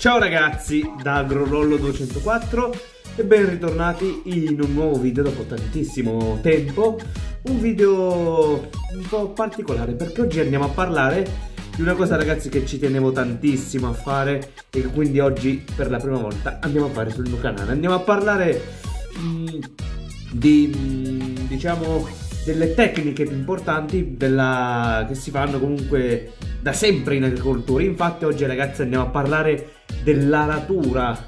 Ciao ragazzi da Agrolollo 204 e ben ritornati in un nuovo video dopo tantissimo tempo. Un video un po' particolare perché oggi andiamo a parlare di una cosa ragazzi che ci tenevo tantissimo a fare E quindi oggi per la prima volta andiamo a fare sul mio canale. Andiamo a parlare mh, mm, di, mh, mm, diciamo, delle tecniche più importanti della, che si fanno comunque da sempre in agricoltura. Infatti oggi ragazzi andiamo a parlare dell'aratura.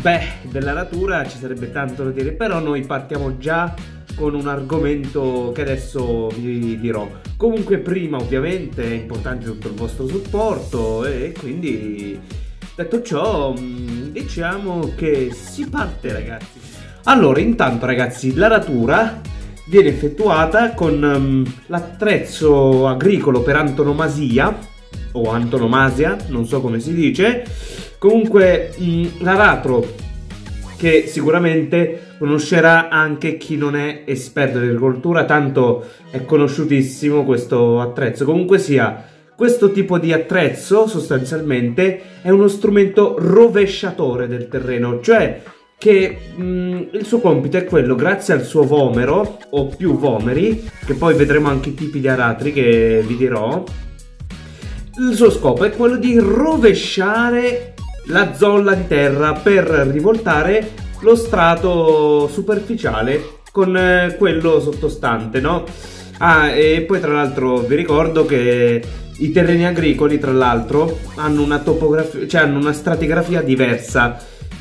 Beh, dell'aratura ci sarebbe tanto da dire, però noi partiamo già con un argomento che adesso vi dirò. Comunque prima ovviamente è importante tutto il vostro supporto e quindi detto ciò mm, diciamo che si parte ragazzi. Allora intanto ragazzi l'aratura viene effettuata con um, l'attrezzo agricolo per antonomasia o antonomasia, non so come si dice, Comunque, mm, l'aratro, che sicuramente conoscerà anche chi non è esperto di agricoltura, tanto è conosciutissimo questo attrezzo. Comunque sia, questo tipo di attrezzo sostanzialmente è uno strumento rovesciatore del terreno, cioè che mh, mm, il suo compito è quello, grazie al suo vomero o più vomeri, che poi vedremo anche i tipi di aratri che vi dirò, il suo scopo è quello di rovesciare la zolla di terra per rivoltare lo strato superficiale con eh, quello sottostante, no? Ah, e poi tra l'altro vi ricordo che i terreni agricoli, tra l'altro, hanno una topografia, cioè hanno una stratigrafia diversa.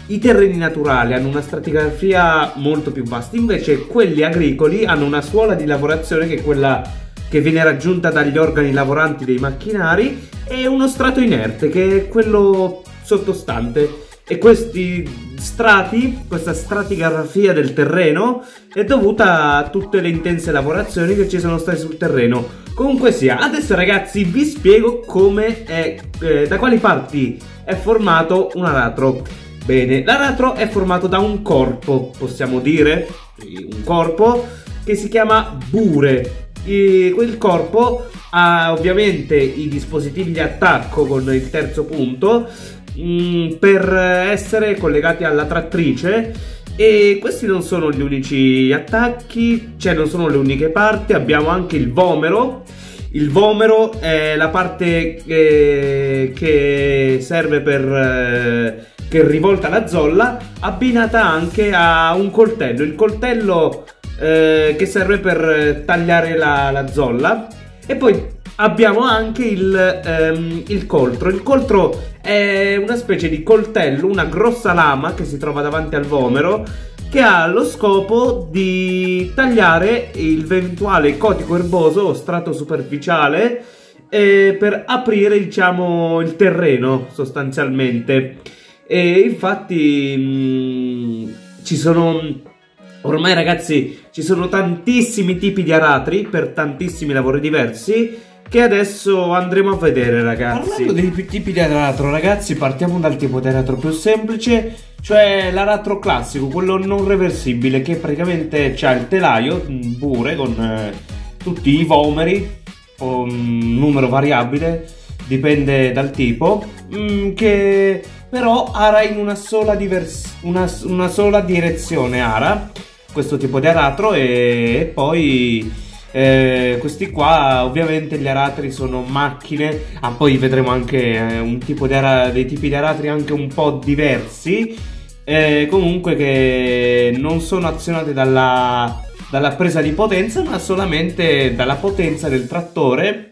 I terreni naturali hanno una stratigrafia molto più vasta, invece quelli agricoli hanno una suola di lavorazione che è quella che viene raggiunta dagli organi lavoranti dei macchinari e uno strato inerte che è quello sottostante e questi strati, questa stratigrafia del terreno è dovuta a tutte le intense lavorazioni che ci sono state sul terreno. Comunque sia, adesso ragazzi vi spiego come è, eh, da quali parti è formato un aratro. Bene, l'aratro è formato da un corpo, possiamo dire, un corpo che si chiama bure. E quel corpo ha ovviamente i dispositivi di attacco con il terzo punto Mm, per essere collegati alla trattrice e questi non sono gli unici attacchi, cioè non sono le uniche parti, abbiamo anche il vomero. Il vomero è la parte eh, che serve per... Eh, che rivolta la zolla, abbinata anche a un coltello. Il coltello eh, che serve per tagliare la, la zolla. E poi abbiamo anche il, ehm, il coltro. Il coltro è una specie di coltello, una grossa lama che si trova davanti al vomero che ha lo scopo di tagliare l'eventuale cotico erboso o strato superficiale eh, per aprire diciamo il terreno sostanzialmente. E infatti mh, mm, ci sono ormai ragazzi ci sono tantissimi tipi di aratri per tantissimi lavori diversi che adesso andremo a vedere ragazzi. Parlando dei tipi di aratro ragazzi partiamo dal tipo di aratro più semplice, cioè l'aratro classico, quello non reversibile che praticamente c'ha il telaio mm, pure con eh, tutti i vomeri, un numero variabile, dipende dal tipo, mm, che però ara in una sola, una, una sola direzione ara questo tipo di aratro e poi eh, questi qua ovviamente gli aratri sono macchine ah poi vedremo anche eh, di dei tipi di aratri anche un po' diversi eh, comunque che non sono azionati dalla, dalla presa di potenza ma solamente dalla potenza del trattore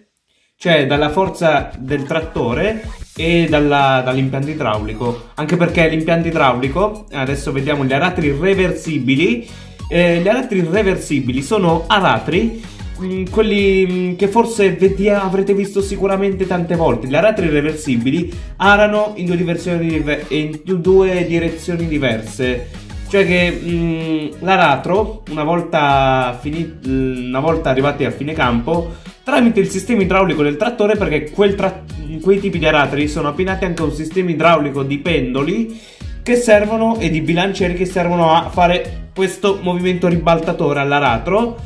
cioè dalla forza del trattore e dalla, dall'impianto idraulico. Anche perché l'impianto idraulico adesso vediamo gli aratri reversibili eh, gli aratri reversibili sono aratri mm, quelli mm, che forse vedi, avrete visto sicuramente tante volte. Gli aratri reversibili arano in due, in due direzioni diverse. Cioè che mh, mm, l'aratro, una volta, una volta arrivati a fine campo, tramite il sistema idraulico del trattore, perché tra- quei tipi di aratri sono abbinati anche a un sistema idraulico di pendoli che servono e di bilancieri che servono a fare questo movimento ribaltatore all'aratro,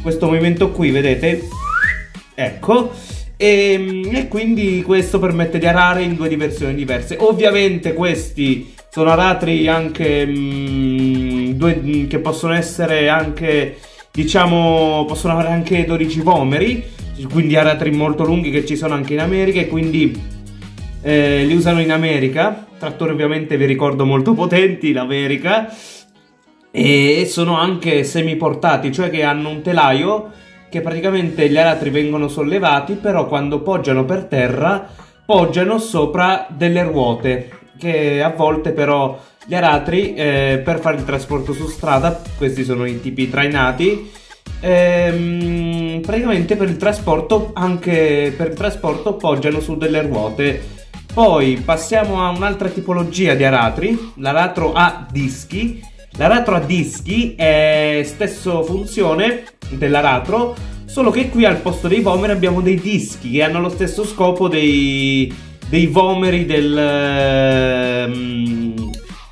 questo movimento qui, vedete? Ecco, E, ehm, e, quindi questo permette di arare in due dimensioni diverse. Ovviamente questi sono aratri anche mh, mm, due, che possono essere anche diciamo possono avere anche 12 vomeri, quindi aratri molto lunghi che ci sono anche in America e quindi eh, li usano in America. Trattori ovviamente vi ricordo molto potenti, l'America. E sono anche semiportati, cioè che hanno un telaio che praticamente gli aratri vengono sollevati, però quando poggiano per terra poggiano sopra delle ruote, che a volte però gli aratri eh, per fare il trasporto su strada, questi sono i tipi trainati, ehm, praticamente per il trasporto anche per il trasporto poggiano su delle ruote. Poi passiamo a un'altra tipologia di aratri, l'aratro a dischi. L'aratro a dischi è stessa funzione dell'aratro, solo che qui al posto dei vomeri abbiamo dei dischi che hanno lo stesso scopo dei, dei vomeri del, um,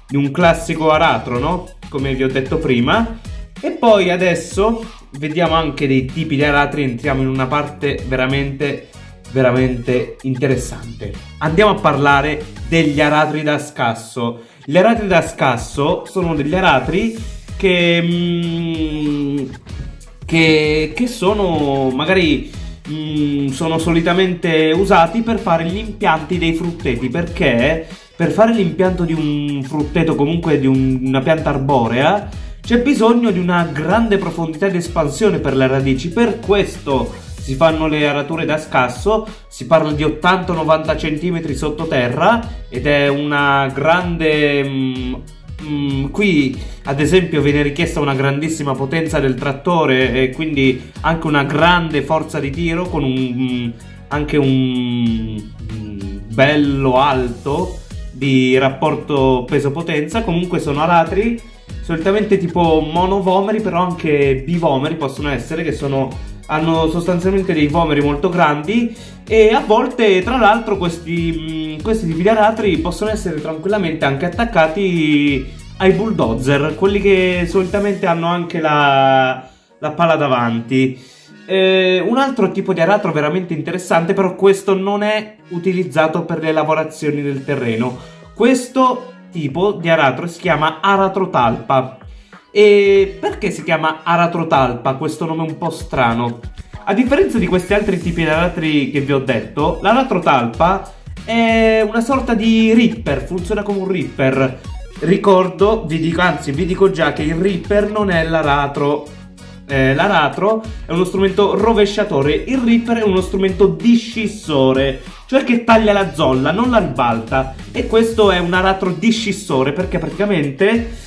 di un classico aratro, no? Come vi ho detto prima. E poi adesso vediamo anche dei tipi di aratri, entriamo in una parte veramente veramente interessante. Andiamo a parlare degli aratri da scasso. Gli aratri da scasso sono degli aratri che, mm, che, che sono magari mm, sono solitamente usati per fare gli impianti dei frutteti. Perché? Per fare l'impianto di un frutteto comunque di un, una pianta arborea c'è bisogno di una grande profondità di espansione per le radici. Per questo si fanno le arature da scasso, si parla di 80-90 cm sottoterra ed è una grande... Mm, mm, qui ad esempio viene richiesta una grandissima potenza del trattore e quindi anche una grande forza di tiro con un, mm, anche un bello alto di rapporto peso-potenza. Comunque sono aratri solitamente tipo monovomeri, però anche bivomeri possono essere, che sono hanno sostanzialmente dei vomeri molto grandi e a volte tra l'altro questi, questi tipi di aratri possono essere tranquillamente anche attaccati ai bulldozer, quelli che solitamente hanno anche la, la pala davanti. Eh, un altro tipo di aratro veramente interessante, però questo non è utilizzato per le lavorazioni del terreno. Questo tipo di aratro si chiama aratro talpa. E perché si chiama aratrotalpa, questo nome un po' strano? A differenza di questi altri tipi di aratri che vi ho detto, l'aratrotalpa è una sorta di ripper, funziona come un ripper. Ricordo, vi dico, anzi vi dico già che il ripper non è l'aratro. Eh, l'aratro è uno strumento rovesciatore, il ripper è uno strumento discissore, cioè che taglia la zolla, non la ribalta. E questo è un aratro discissore perché praticamente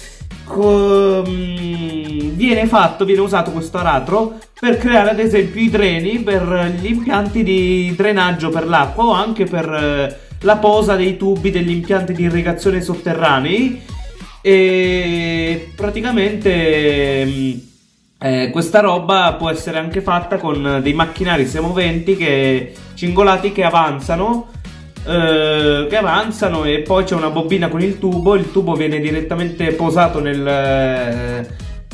viene fatto, viene usato questo aratro per creare ad esempio i dreni per gli impianti di drenaggio per l'acqua o anche per eh, la posa dei tubi degli impianti di irrigazione sotterranei. E praticamente mm, eh, questa roba può essere anche fatta con dei macchinari semoventi che cingolati che avanzano eh, che avanzano e poi c'è una bobina con il tubo, il tubo viene direttamente posato nel, eh,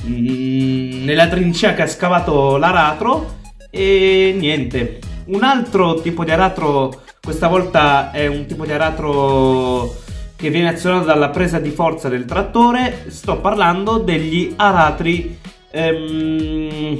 nella trincea che ha scavato l'aratro e niente. Un altro tipo di aratro, questa volta è un tipo di aratro che viene azionato dalla presa di forza del trattore, sto parlando degli aratri, ehm,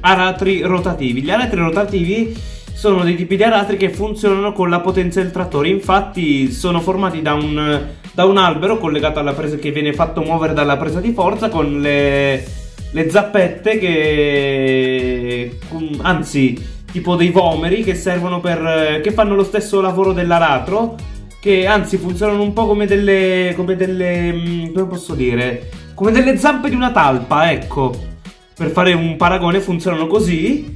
aratri rotativi. Gli aratri rotativi sono dei tipi di aratri che funzionano con la potenza del trattore. Infatti, sono formati da un, da un albero collegato alla presa che viene fatto muovere dalla presa di forza con le, le zappette che. anzi, tipo dei vomeri che servono per. che fanno lo stesso lavoro dell'aratro. Che anzi funzionano un po' come delle. come delle. Mm, come posso dire? Come delle zampe di una talpa, ecco. Per fare un paragone funzionano così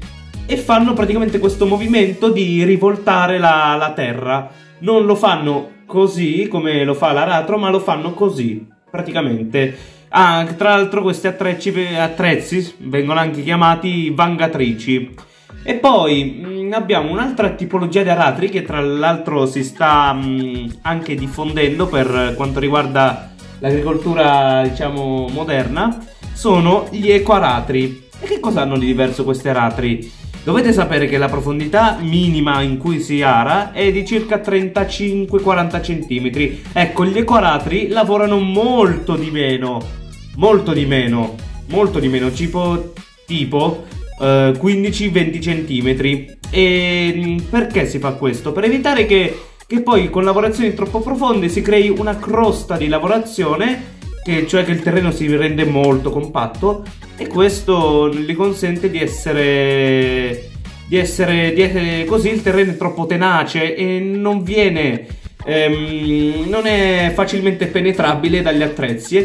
e fanno praticamente questo movimento di rivoltare la, la terra. Non lo fanno così come lo fa l'aratro, ma lo fanno così, praticamente. Ah, tra l'altro questi attrezzi, vengono anche chiamati vangatrici. E poi mh, mm, abbiamo un'altra tipologia di aratri che tra l'altro si sta mh, mm, anche diffondendo per quanto riguarda l'agricoltura, diciamo, moderna, sono gli ecoaratri. E che cosa hanno di diverso questi aratri? Dovete sapere che la profondità minima in cui si ara è di circa 35-40 cm. Ecco, gli ecoratri lavorano molto di meno, molto di meno, molto di meno, tipo, tipo eh, 15-20 cm. E mm, perché si fa questo? Per evitare che, che poi con lavorazioni troppo profonde si crei una crosta di lavorazione che, cioè che il terreno si rende molto compatto e questo gli consente di essere di essere, di essere così il terreno è troppo tenace e non viene ehm, non è facilmente penetrabile dagli attrezzi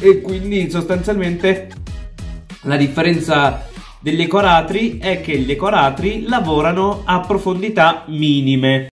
e quindi sostanzialmente la differenza degli ecoratri è che gli ecoratri lavorano a profondità minime